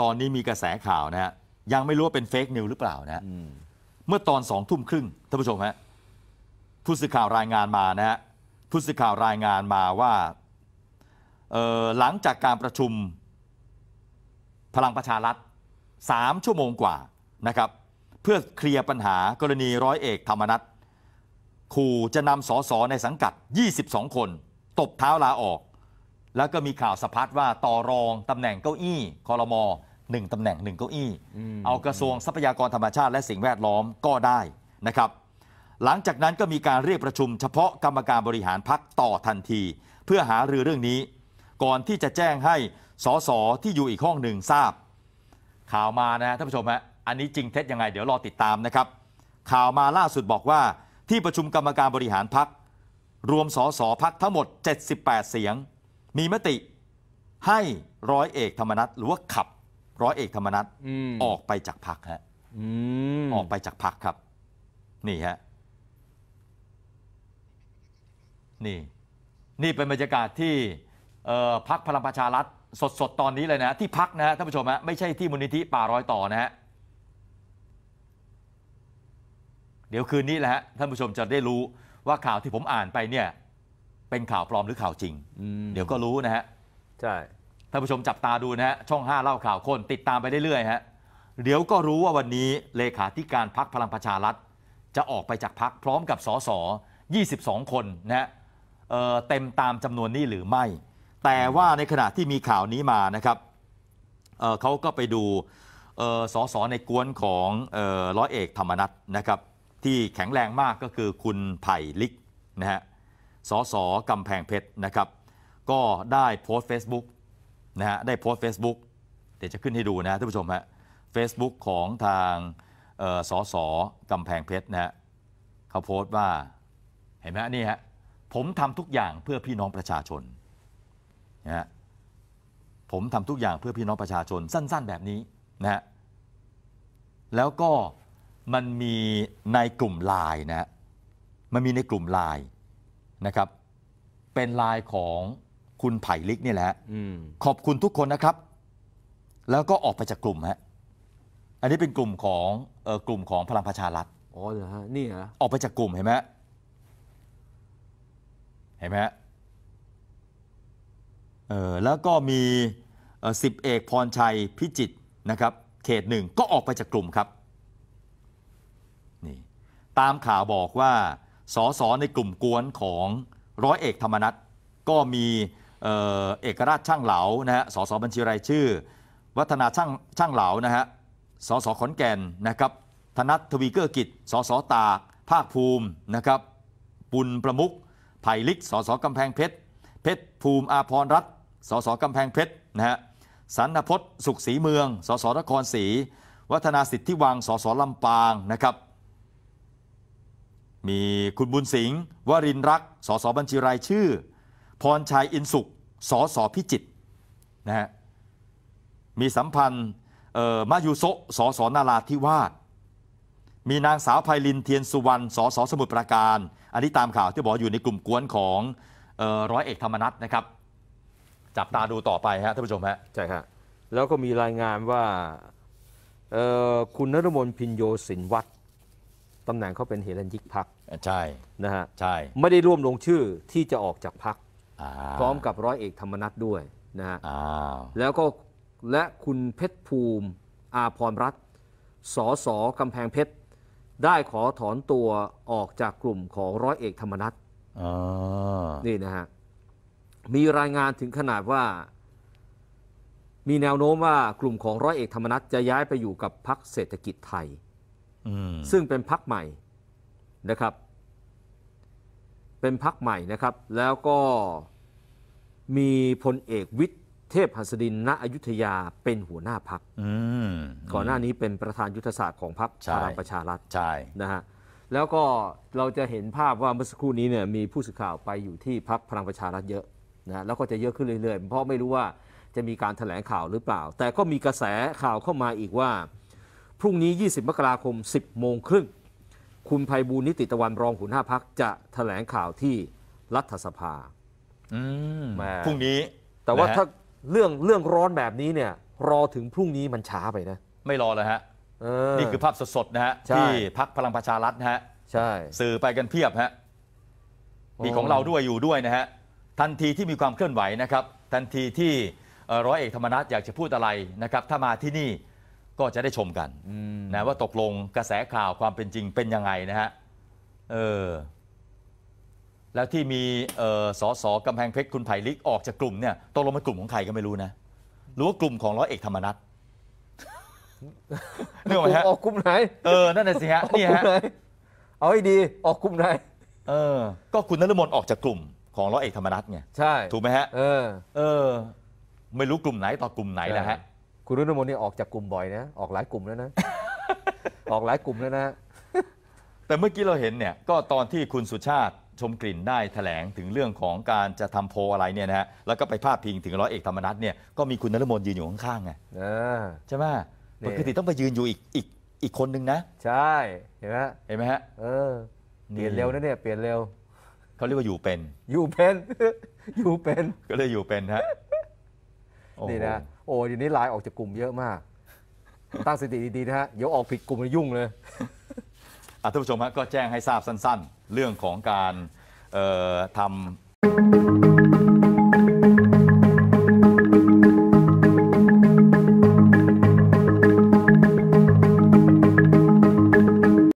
ตอนนี้มีกระแสข่าวนะฮะยังไม่รู้ว่าเป็นเฟกนิวหรือเปล่านะฮะอืมเมื่อตอนสองทุ่มครึ่งท่านผู้ชมฮะผู้สื่อข่าวรายงานมานะฮะผู้สื่อข่าวรายงานมาว่าเอ่อหลังจากการประชุมพลังประชารัฐสามชั่วโมงกว่านะครับ เพื่อเคลียร์ปัญหากรณีร้อยเอกธรรมนัฐขู่จะนำสสในสังกัด 22 คน ตบเท้าลาออก แล้วก็มีข่าวสะพัดว่าต่อรองตำแหน่งเก้าอี้คอรมอหนึ่งตำแหน่งหนึ่งเก้าอี้ เอากระทรวงทรัพยากรธรรมชาติและสิ่งแวดล้อมก็ได้นะครับ หลังจากนั้นก็มีการเรียกประชุมเฉพาะกรรมการบริหารพักต่อทันที เพื่อหารือเรื่องนี้ ก่อนที่จะแจ้งให้สสที่อยู่อีกห้องหนึ่งทราบ ข่าวมานะฮะท่านผู้ชมฮะอันนี้จริงเท็จยังไงเดี๋ยวรอติดตามนะครับ ข่าวมาล่าสุดบอกว่าที่ประชุมกรรมการบริหารพักรวมสสพักทั้งหมด 78 เสียง มีมติให้ร้อยเอกธรรมนัฐหรือว่าขับร้อยเอกธรรมนัฐอืมออกไปจากพักฮะอืมออกไปจากพักครับ นี่ฮะนี่ นี่เป็นบรรยากาศที่เอ่อพักพลังประชารัฐสดๆ ตอนนี้เลยนะ ที่พักนะฮะท่านผู้ชมฮะไม่ใช่ที่มูลนิธิป่ารอยต่อนะฮะเดี๋ยวคืนนี้แหละฮะท่านผู้ชมจะได้รู้ว่าข่าวที่ผมอ่านไปเนี่ย เป็นข่าวปลอมหรือข่าวจริงอืมเดี๋ยวก็รู้นะฮะใช่ท่านผู้ชมจับตาดูนะฮะช่อง 5 เล่าข่าวคนติดตามไปเรื่อยๆฮะเดี๋ยวก็รู้ว่าวันนี้เลขาธิการพักพลังประชารัฐ จะออกไปจากพักพร้อมกับสส22 คนนะฮะเอ่อเต็มตามจำนวนนี้หรือไม่ แต่ว่าในขณะที่มีข่าวนี้มานะครับเอ่อเขาก็ไปดูเอ่อสสในกวนของเอ่อร้อยเอกธรรมนัฐนะครับที่แข็งแรงมากก็คือคุณไผ่ลิกนะฮะ สสกำแพงเพชรนะครับ ก็ได้โพสต์ Facebook นะฮะได้โพสต์ Facebook เดี๋ยวจะขึ้นให้ดูนะท่านผู้ชมฮะ Facebook ของทางสสกำแพงเพชรนะฮะเขาโพสต์ว่าเห็นไหมนี่ฮะผมทำทุกอย่างเพื่อพี่น้องประชาชนนะฮะผมทำทุกอย่างเพื่อพี่น้องประชาชนสั้น ๆ แบบนี้นะฮะแล้วก็มันมีในกลุ่มไลน์นะฮะมันมีในกลุ่มไลน์ นะครับ เป็นไลน์ของคุณไผ่ลิกนี่แหละฮะอืมขอบคุณทุกคนนะครับ แล้วก็ออกไปจากกลุ่มฮะอันนี้เป็นกลุ่มของเออกลุ่มของพลังประชารัฐอ๋อเหรอฮะนี่เหรอออกไปจากกลุ่มเห็นไหมฮะเห็นไหมฮะเออแล้วก็มีสิบเอกพรชัยพิจิตรนะครับ เขตหนึ่งก็ออกไปจากกลุ่มครับนี่ตามข่าวบอกว่า สสในกลุ่มก๊วนของร้อยเอกธรรมนัสก็มีเออเอกราชช่างเหลานะฮะสสบัญชีรายชื่อ วัฒนาช่างช่างเหลานะฮะสสขอนแก่นนะครับธนัสถ์ทวีเกื้อกูลกิจสสตาก ภาคภูมินะครับปุณประมุกไผ่ลิกสสกำแพงเพชรเพชรภูมิอาพรรัตสสกำแพงเพชรนะฮะสันนพจน์สุขศรีเมือง สสนครศรีวัฒนาสิทธิวังสสลำปางนะครับ มีคุณบุญสิงห์วรินรักสสบัญชีรายชื่อ พรชัยอินสุขสสพิจิตนะฮะมีสัมพันธ์เอ่อมายุโซสสนาราธิวาสมีนางสาวไพลินเทียนสุวรรณสสสมุทรปราการ อันนี้ตามข่าวที่บอกอยู่ในกลุ่มกวนของออร้อยเอกธรรมนัฐนะครับ จับตาดูต่อไปฮะท่านผู้ชมฮะใช่ฮะแล้วก็มีรายงานว่าเอ่อคุณนรมนพินโยสินวัตรตำแหน่งเขาเป็นเฮรัญยิกพัก ใช่นะฮะใช่ไม่ได้ร่วมลงชื่อที่จะออกจากพักาพร้อมกับร้อยเอกธรรมนัฐด้วยนะฮะอ้าวแล้วก็และคุณเพชรภูมิอาพรรัตน์สอสอกำแพงเพชร ได้ขอถอนตัวออกจากกลุ่มของร้อยเอกธรรมนัฐอ๋อนี่นะฮะมีรายงานถึงขนาดว่า มีแนวโน้มว่ากลุ่มของร้อยเอกธรรมนัฐจะย้ายไปอยู่กับพรรคเศรษฐกิจไทยอืมซึ่งเป็นพรรคใหม่ นะครับ เป็นพรรคใหม่นะครับ แล้วก็มีพลเอกวิทย์เทพหัสดินณอยุธยาเป็นหัวหน้าพักอืมก่อนหน้านี้เป็นประธานยุทธศาสตร์ของพรรคใช่พลังประชารัฐใช่นะฮะแล้วก็เราจะเห็นภาพว่าเมื่อสักครู่นี้เนี่ยมีผู้สื่อข่าวไปอยู่ที่พรรคพลังประชารัฐเยอะนะฮะแล้วก็จะเยอะขึ้นเรื่อยๆ เพราะไม่รู้ว่าจะมีการแถลงข่าวหรือเปล่า แต่ก็มีกระแสข่าวเข้ามาอีกว่า พรุ่งนี้ 20 มกราคม 10 โมงครึ่ง คุณภัยบูลย์นิติตะวันรองหัวหน้าพักจะแถลงข่าวที่รัฐสภาอืมแหม่พรุ่งนี้แต่ว่านะฮะถ้าเรื่องเรื่องร้อนแบบนี้เนี่ย รอถึงพรุ่งนี้มันช้าไปนะไม่รอเลยฮะเออนี่คือภาพสดๆนะฮะ ใช่ ที่พักพลังประชารัฐนะฮะ ใช่ สื่อไปกันเพียบฮะ มีของเราด้วยอยู่ด้วยนะฮะ ทันทีที่มีความเคลื่อนไหวนะครับ ทันทีที่เอ่อร้อยเอกธรรมนัฐอยากจะพูดอะไรนะครับ ถ้ามาที่นี่ ก็จะได้ชมกันอืมนะว่าตกลงกระแสข่าวความเป็นจริงเป็นยังไงนะฮะเออแล้วที่มีเอ่อสอสอกำแพงเพชรคุณไผ่ลิกออกจากกลุ่มเนี่ยตกลงเป็นกลุ่มของใครก็ไม่รู้นะหรือว่ากลุ่มของร้อยเอกธรรมนัฐเรื่องไหมฮะออกกลุ่มไหนเออนั่นน่ะสิฮะออกนี่กลุ่ฮะมไหนเอาให้ดีออกกลุ่มไหนเออ ก็คุณนฤมลออกจากกลุ่มของร้อยเอกธรรมนัฐไงใช่ถูกไหมฮะเออเออ ไม่รู้กลุ่มไหนต่อกลุ่มไหนนะฮะ คุณรุ่นมนต์นี่ออกจากกลุ่มบ่อยนะ ออกหลายกลุ่มแล้วนะ ออกหลายกลุ่มแล้วนะ แต่เมื่อกี้เราเห็นเนี่ย ก็ตอนที่คุณสุชาติชมกลิ่นได้แถลงถึงเรื่องของการจะทำโพลอะไรเนี่ยนะฮะ แล้วก็ไปพาดพิงถึงร้อยเอกธรรมนัฐเนี่ย ก็มีคุณนฤมลยืนอยู่ข้างๆไงเออใช่ไหมนี่ปกติต้องไปยืนอยู่อีกอีกอีกคนนึงนะ ใช่ เห็นไหมเห็นไหมฮะ เออ เปลี่ยนเร็วนะเนี่ย เปลี่ยนเร็ว เขาเรียกว่าอยู่เป็น อยู่เป็น อยู่เป็น ก็เลยอยู่เป็นฮะโอ้โห นี่นะโอ้เดี๋ยวนี้ไลน์ออกจากกลุ่มเยอะมาก ตั้งสติดีๆนะฮะเดี๋ยวออกผิดกลุ่มแล้วยุ่งเลยอะท่านผู้ชมฮะก็แจ้งให้ทราบสั้น ๆ เรื่องของการเอ่อทำ